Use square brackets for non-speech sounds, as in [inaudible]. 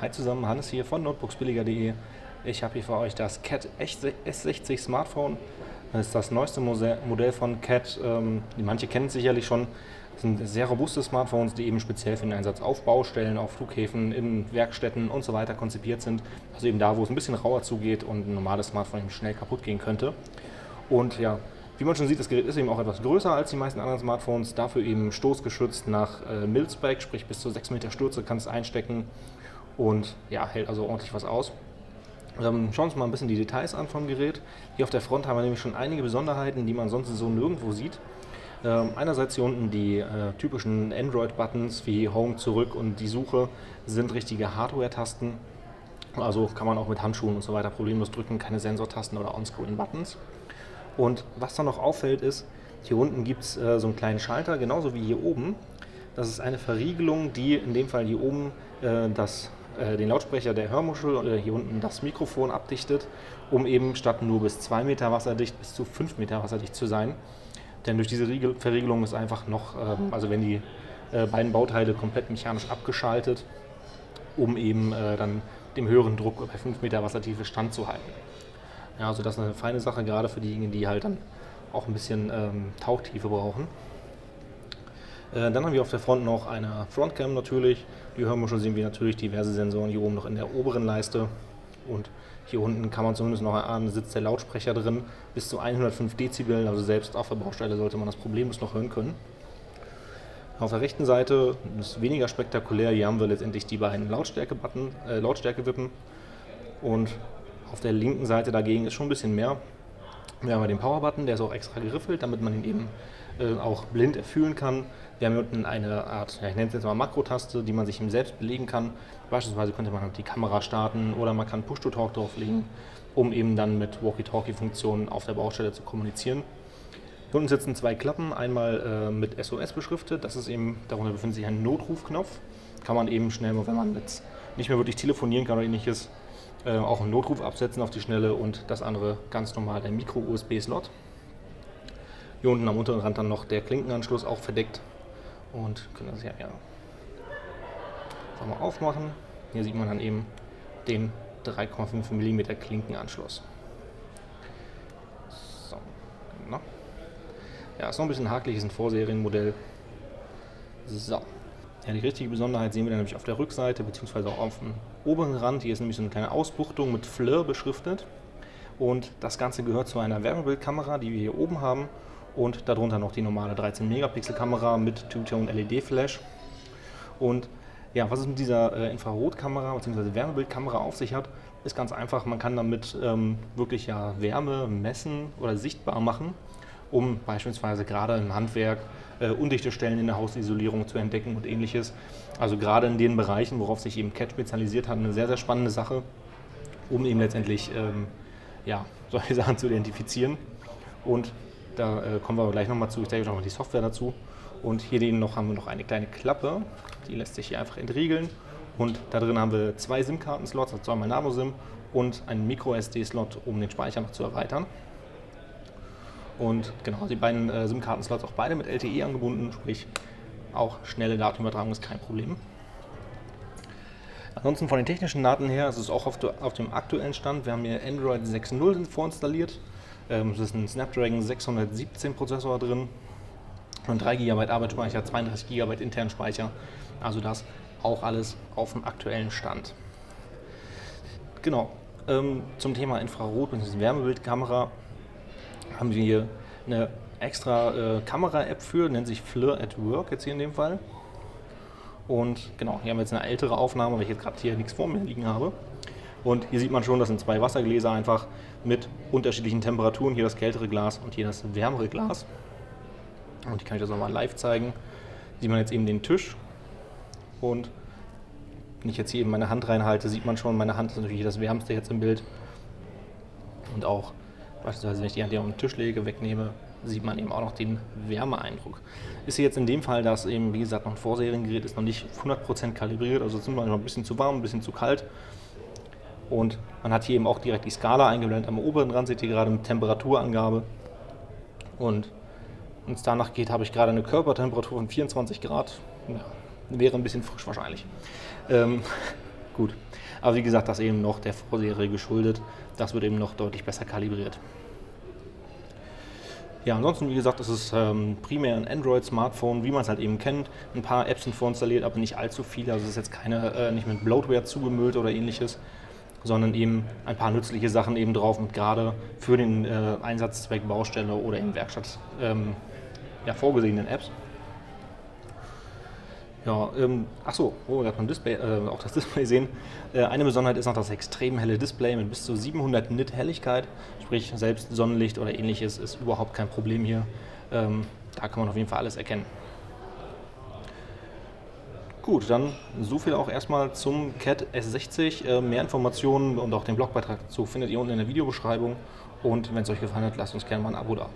Hi zusammen, Hannes hier von notebooksbilliger.de. Ich habe hier für euch das CAT S60 Smartphone. Das ist das neueste Modell von CAT. Ähm, manche kennen es sicherlich schon. Das sind sehr robuste Smartphones, die eben speziell für den Einsatz auf Baustellen, auf Flughäfen, in Werkstätten und so weiter konzipiert sind. Also eben da, wo es ein bisschen rauer zugeht und ein normales Smartphone eben schnell kaputt gehen könnte. Und ja, wie man schon sieht, das Gerät ist eben auch etwas größer als die meisten anderen Smartphones, dafür eben stoßgeschützt nach äh, Milspec, sprich bis zu 6 Meter Stürze kann es einstecken und ja, hält also ordentlich was aus. Ähm, schauen wir uns mal ein bisschen die Details an vom Gerät. Hier auf der Front haben wir nämlich schon einige Besonderheiten, die man sonst so nirgendwo sieht. Ähm, einerseits hier unten die äh, typischen Android-Buttons wie Home, Zurück und die Suche sind richtige Hardware-Tasten. Also kann man auch mit Handschuhen und so weiter problemlos drücken, keine Sensortasten oder On-Screen-Buttons. Und was dann noch auffällt ist, hier unten gibt es äh, so einen kleinen Schalter, genauso wie hier oben. Das ist eine Verriegelung, die in dem Fall hier oben äh, das, äh, den Lautsprecher der Hörmuschel oder hier unten das Mikrofon abdichtet, um eben statt nur bis 2 Meter wasserdicht bis zu 5 Meter wasserdicht zu sein. Denn durch diese Riegel Verriegelung ist einfach noch, ähm, also wenn die äh, beiden Bauteile komplett mechanisch abgeschaltet, um eben äh, dann dem höheren Druck bei 5 Meter Wassertiefe standzuhalten. Ja, also das ist eine feine Sache, gerade für diejenigen, die halt dann auch ein bisschen ähm, Tauchtiefe brauchen. Äh, dann haben wir auf der Front noch eine Frontcam natürlich. Die Hörmuschel sehen wir natürlich diverse Sensoren hier oben noch in der oberen Leiste. Und hier unten kann man zumindest noch erahnen, sitzt der Lautsprecher drin, bis zu 105 Dezibel, also selbst auf der Baustelle sollte man das problemlos noch hören können. Auf der rechten Seite ist weniger spektakulär, hier haben wir letztendlich die beiden äh, Lautstärke-Wippen und auf der linken Seite dagegen ist schon ein bisschen mehr. Wir haben den Power-Button, der ist auch extra geriffelt, damit man ihn eben äh, auch blind erfüllen kann. Wir haben hier unten eine Art, ja, ich nenne es jetzt mal Makrotaste, die man sich eben selbst belegen kann. Beispielsweise könnte man die Kamera starten oder man kann Push-to-Talk drauflegen, um eben dann mit Walkie-Talkie-Funktionen auf der Baustelle zu kommunizieren. Hier unten sitzen zwei Klappen, einmal äh, mit SOS beschriftet, das ist eben, darunter befindet sich ein Notrufknopf. Kann man eben schnell, wenn man jetzt nicht mehr wirklich telefonieren kann oder ähnliches, äh, auch einen Notruf absetzen auf die Schnelle und das andere ganz normal der Micro-USB-Slot. Hier unten am unteren Rand dann noch der Klinkenanschluss auch verdeckt und können das ja, ja mal aufmachen. Hier sieht man dann eben den 3,5 mm Klinkenanschluss. So, genau. Ja, ist noch ein bisschen hakelig, ist ein Vorserienmodell. So. Ja, die richtige Besonderheit sehen wir dann nämlich auf der Rückseite, beziehungsweise auch auf dem oberen Rand. Hier ist nämlich so eine kleine Ausbuchtung mit Fleur beschriftet. Und das Ganze gehört zu einer Wärmebildkamera, die wir hier oben haben. Und darunter noch die normale 13 Megapixel Kamera mit Two-Tone LED Flash. Und ja, was es mit dieser äh, Infrarotkamera bzw. Wärmebildkamera auf sich hat, ist ganz einfach. Man kann damit ähm, wirklich ja Wärme messen oder sichtbar machen, um beispielsweise gerade im Handwerk äh, undichte Stellen in der Hausisolierung zu entdecken und ähnliches. Also gerade in den Bereichen, worauf sich eben CAT spezialisiert hat, eine sehr, sehr spannende Sache, um eben letztendlich ähm, ja, [laughs] solche Sachen zu identifizieren. Und da äh, kommen wir aber gleich nochmal zu. Ich zeige euch nochmal die Software dazu. Und hier noch, haben wir noch eine kleine Klappe, die lässt sich hier einfach entriegeln. Und da drin haben wir zwei SIM-Karten-Slots, also zweimal Nano-SIM und einen Micro-SD-Slot, um den Speicher noch zu erweitern. Und genau, die beiden äh, SIM-Karten-Slots auch beide mit LTE angebunden, sprich auch schnelle Datenübertragung ist kein Problem. Ansonsten von den technischen Daten her ist es auch auf, auf dem aktuellen Stand. Wir haben hier Android 6.0 vorinstalliert. Ähm, es ist ein Snapdragon 617 Prozessor drin und 3 GB Arbeitsspeicher, 32 GB internen Speicher. Also das auch alles auf dem aktuellen Stand. Genau, ähm, zum Thema Infrarot- bzw. Wärmebildkamera haben wir hier eine extra äh, Kamera-App für, nennt sich Fleur at Work jetzt hier in dem Fall. Und genau, hier haben wir jetzt eine ältere Aufnahme, weil ich jetzt gerade hier nichts vor mir liegen habe. Und hier sieht man schon, das sind zwei Wassergläser einfach mit unterschiedlichen Temperaturen. Hier das kältere Glas und hier das wärmere Glas. Und die kann ich das nochmal live zeigen. Sieht man jetzt eben den Tisch. Und wenn ich jetzt hier eben meine Hand reinhalte, sieht man schon, meine Hand ist natürlich das wärmste jetzt im Bild. Und auch beispielsweise, wenn ich die Hand hier auf den Tisch lege, wegnehme, sieht man eben auch noch den Wärmeeindruck. Ist hier jetzt in dem Fall, dass eben, wie gesagt, noch ein Vorseriengerät ist, noch nicht 100% kalibriert, also ist manchmal ein bisschen zu warm, ein bisschen zu kalt. Und man hat hier eben auch direkt die Skala eingeblendet. Am oberen Rand seht ihr gerade mit Temperaturangabe. Und wenn es danach geht, habe ich gerade eine Körpertemperatur von 24 Grad. Ja, wäre ein bisschen frisch wahrscheinlich. Ähm, [laughs] Gut. Aber wie gesagt, das eben noch der Vorserie geschuldet. Das wird eben noch deutlich besser kalibriert. Ja, ansonsten, wie gesagt, ist es ähm, primär ein Android-Smartphone, wie man es halt eben kennt. Ein paar Apps sind vorinstalliert, aber nicht allzu viele. Also es ist jetzt keine, äh, nicht mit Bloatware zugemüllt oder ähnliches, sondern eben ein paar nützliche Sachen eben drauf und gerade für den äh, Einsatzzweck Baustelle oder in Werkstatt ähm, ja, vorgesehenen Apps. Ja, ähm, ach so, wo wir beim Display, äh, auch das Display [laughs] sehen. Äh, eine Besonderheit ist noch das extrem helle Display mit bis zu 700 Nit Helligkeit. Sprich, selbst Sonnenlicht oder ähnliches ist überhaupt kein Problem hier. Ähm, da kann man auf jeden Fall alles erkennen. Gut, dann so viel auch erstmal zum CAT S60. Äh, mehr Informationen und auch den Blogbeitrag dazu findet ihr unten in der Videobeschreibung. Und wenn es euch gefallen hat, lasst uns gerne mal ein Abo da.